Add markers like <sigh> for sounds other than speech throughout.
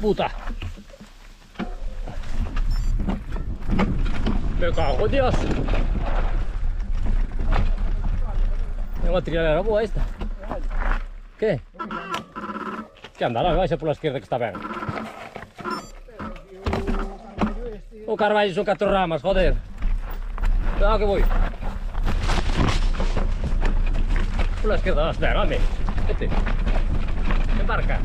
puta. Me cago Dios. Vengo a tirar la esta. ¿Qué? Que anda, la vais por la izquierda que está bien. O carvalho son cuatro ramas, joder. Cuidado que voy. Por la izquierda vas bien, hombre. Vete. Embarca.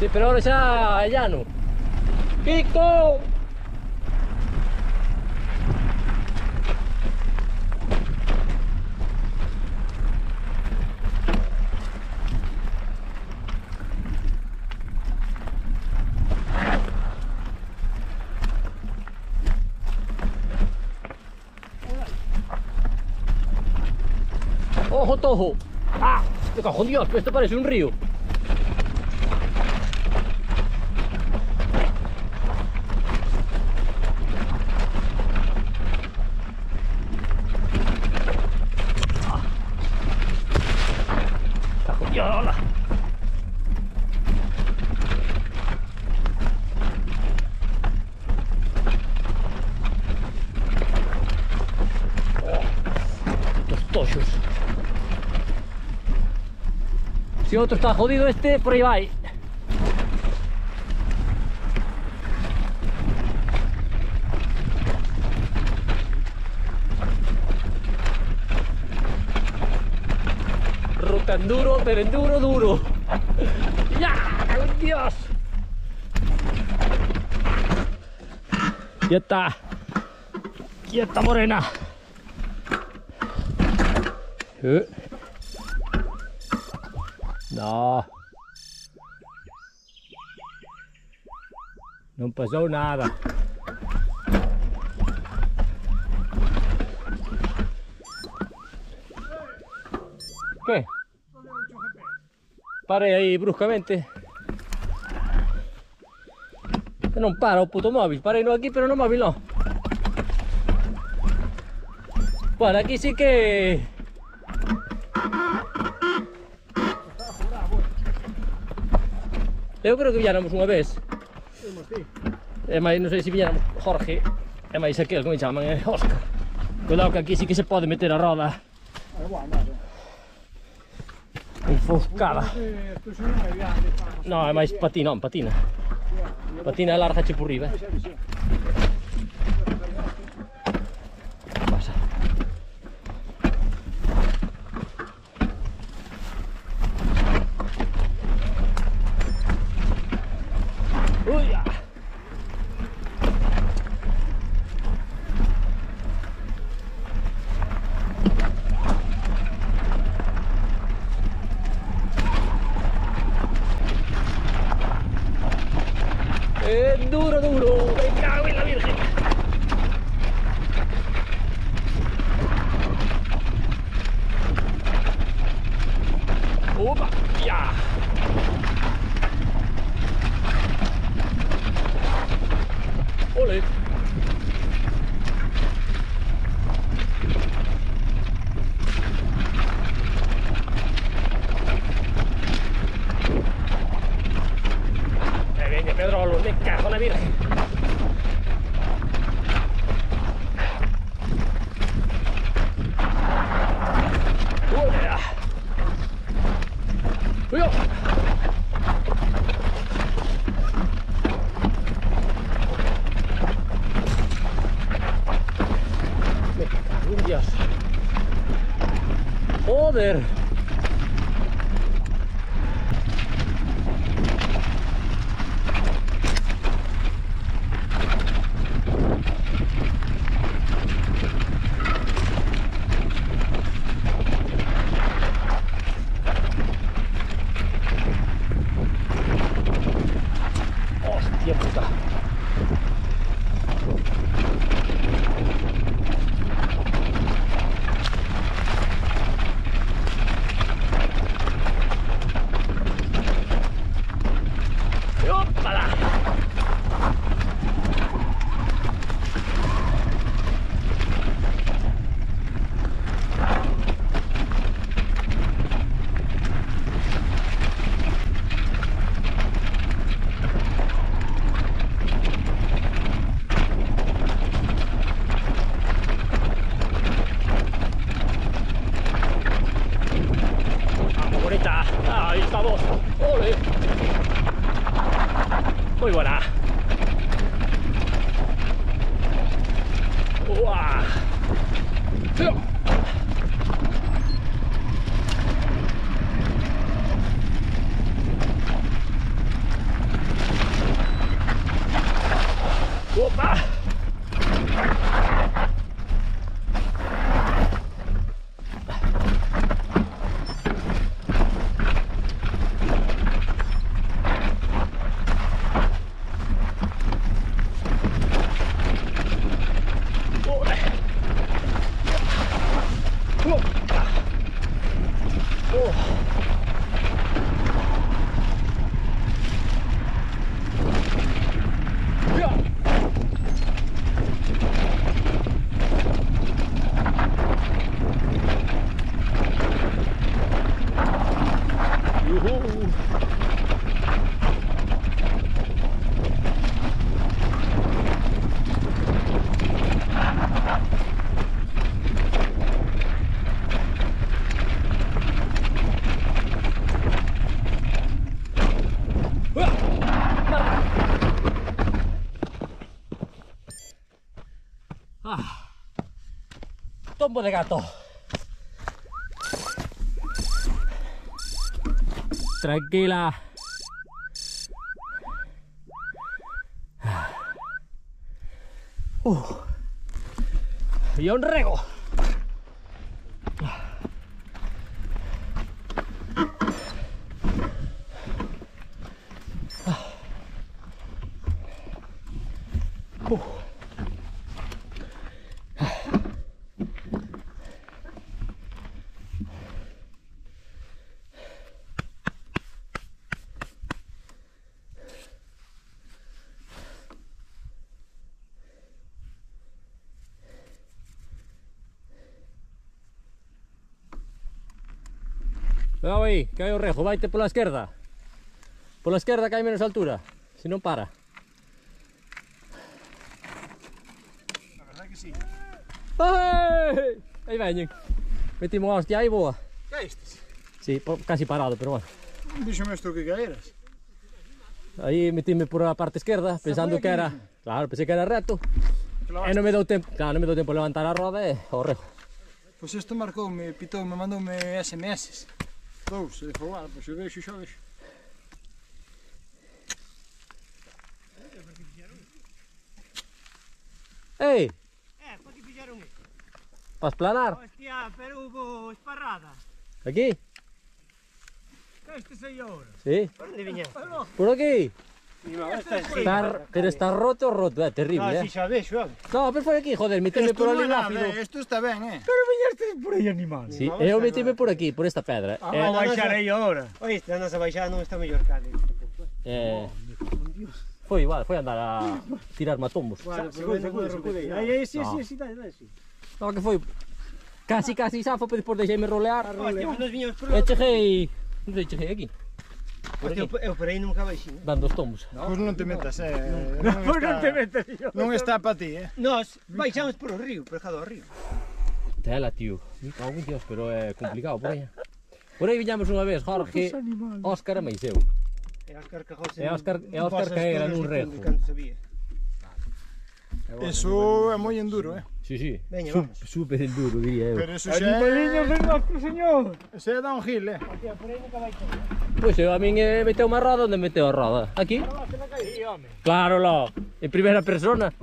Sí, pero ahora ya es llano. ¡Pico! ¡Ojo, tojo! ¡Ah! ¡Me cago en Dios! Esto parece un río. Cago en Dios, hola. Oh, los tochos. Si otro está jodido este, por ahí va. ahí. Ruta pero enduro duro. ¡Ya! ¡Cago en Dios! Quieta. Quieta, morena. Eh. No. Non pasou nada. ¿Qué? Parei aí bruscamente. Non para puto móvil. Parei no aquí, pero no móvil no. Bueno, aquí sí que... Eu creo que viñáramos unha vez. E máis, non sei se viñáramos Jorge, e máis aquel, como chaman, eh, Óscar. Cuidado que aquí sí que se pode meter a roda. Enfoscada. Non, é máis patina, non, patina. Patina larga che por riba. Eh? Joder. Ahí estamos. ¡Ole! Muy buena. ¡Uah! Tombo de gato. Tranquila. Uh. Y un rego. Cuidado aí, que hai o rejo, vaite pola esquerda. Pola esquerda que hai menos altura, se non para. A verdade que sí. Ai! Aí veñen. Metimos a hostia aí boa. Caístes? Sí, casi parado, pero bueno. Díxome isto que caeras. Aí metime por a parte esquerda, pensando que era... Claro, pensei que era recto. E non me dou tempo, claro, non me dou tempo levantar a roda e o rejo. Pois isto marcoume, pitoume, mandoume SMS. Dous, e dixo, ah, pois eu vexo, xo vexo. Ei, Eh, pa que fixeron isto? vas planar? Hostia, pero hubo esparrada. Aquí? Que este sei ahora? Sí. Por onde viñeron? Por aquí? Está, pero está roto, roto, terrible, Ah, eh. si xa vexo, eh. No, pero foi aquí, joder, meteme por ali rápido. Isto está ben, eh. Pero viñeste por aí animal. Sí, eu metime por aquí, por esta pedra. Ah, Eh, vou baixar aí ahora. Oíste, andas a baixar non está mellor que ali. eh, foi igual, foi andar a tirar matombos. Vale, sacude, sacude, sacude. Aí, aí, sí, sí, sí, dai, dai, sí. No, que foi casi, casi safo, pero despois deixeime rolear. Hostia, nos viñamos por E cheguei, non sei, cheguei aquí, Por aquí. eu por aí nunca baixei. Eh? Dando os tombos. No, pois non te metas, eh. Non, <laughs> pois non te metas. Non está para ti, eh. Nós baixamos por o río, por ao río. Tela, tío. Me cago en Dios, pero é complicado por aí. Por aí viñamos unha vez, Jorge, Óscar e Maiseu. E Óscar que José. E Óscar, e Óscar que era nun rejo. Eso é moi enduro, eh. Sí, sí. Veña, Su- vamos. Super duro, diría eu. Pero eso xa é... del Nostro Señor. Eso é downhill, eh. Hostia, por aí nunca baixei. Pois eu a min eh, meteu unha roda, onde meteu a roda? Aquí? Claro, lo. En primeira persona.